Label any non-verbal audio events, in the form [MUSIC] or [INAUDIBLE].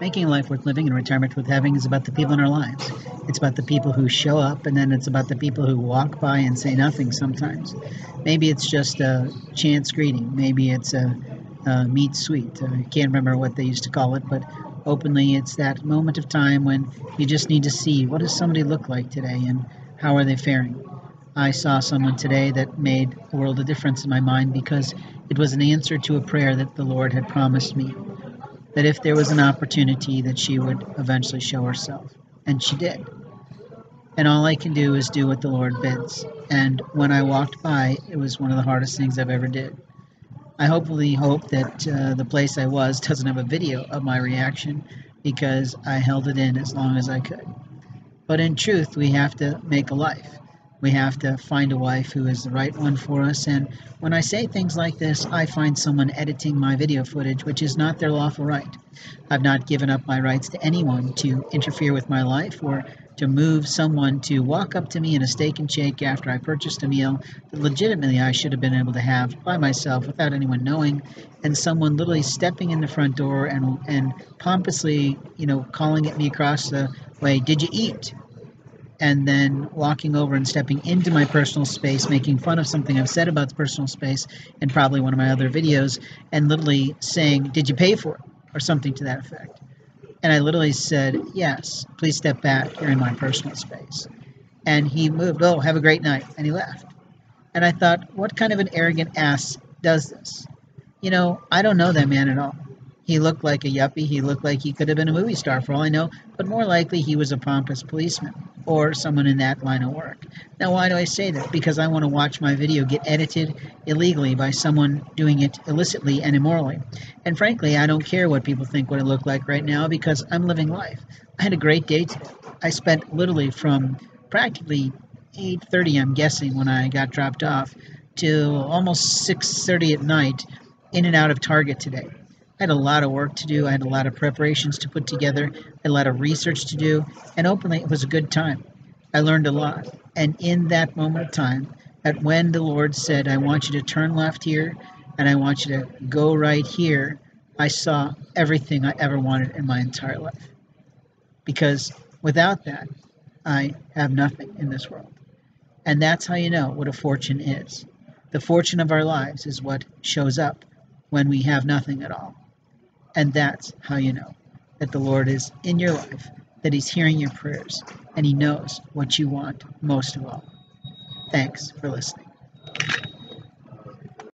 making life worth living and retirement worth having is about the people in our lives. It's about the people who show up, and then it's about the people who walk by and say nothing sometimes. Maybe it's just a chance greeting. Maybe it's a, a meet sweet. I can't remember what they used to call it, but openly it's that moment of time when you just need to see what does somebody look like today and how are they faring. I saw someone today that made a world of difference in my mind because it was an answer to a prayer that the Lord had promised me that if there was an opportunity that she would eventually show herself. And she did. And all i can do is do what the lord bids. And when i walked by it was one of the hardest things i've ever did. I hopefully hope that uh, the place i was [LAUGHS] doesn't have a video of my reaction because i held it in as long as i could. But in truth we have to make a life we have to find a wife who is the right one for us. And when I say things like this, I find someone editing my video footage, which is not their lawful right. I've not given up my rights to anyone to interfere with my life or to move someone to walk up to me in a steak and shake after I purchased a meal that legitimately I should have been able to have by myself without anyone knowing, and someone literally stepping in the front door and and pompously, you know, calling at me across the way, "Did you eat?" And then walking over and stepping into my personal space, making fun of something I've said about the personal space in probably one of my other videos, and literally saying, Did you pay for it? or something to that effect. And I literally said, Yes, please step back. You're in my personal space. And he moved, Oh, have a great night. And he left. And I thought, What kind of an arrogant ass does this? You know, I don't know that man at all. He looked like a yuppie. He looked like he could have been a movie star for all I know, but more likely he was a pompous policeman or someone in that line of work. Now, why do I say that? Because I want to watch my video get edited illegally by someone doing it illicitly and immorally. And frankly, I don't care what people think what I look like right now because I'm living life. I had a great day today. I spent literally from practically 8:30, I'm guessing, when I got dropped off, to almost 6:30 at night, in and out of Target today. I had a lot of work to do. I had a lot of preparations to put together, a lot of research to do, and openly, it was a good time. I learned a lot. And in that moment of time, that when the Lord said, I want you to turn left here and I want you to go right here, I saw everything I ever wanted in my entire life. Because without that, I have nothing in this world. And that's how you know what a fortune is. The fortune of our lives is what shows up when we have nothing at all. And that's how you know that the Lord is in your life, that He's hearing your prayers, and He knows what you want most of all. Thanks for listening.